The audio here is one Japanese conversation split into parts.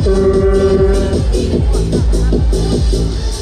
Thank you.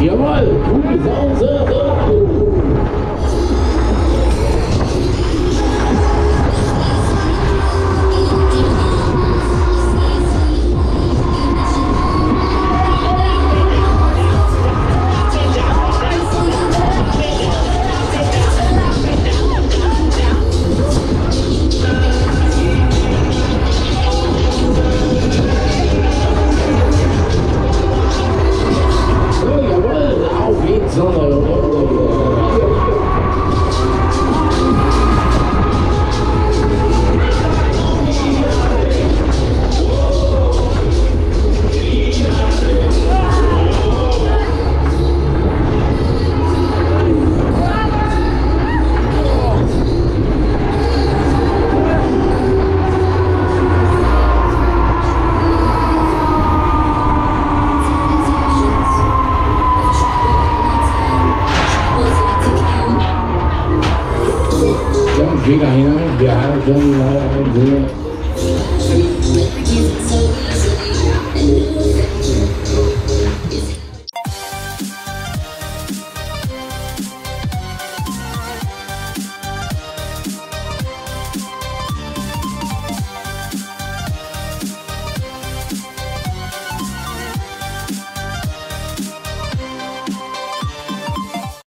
Jawohl, gute Sause, so, so. 象の。ठीक है ना बिहार जो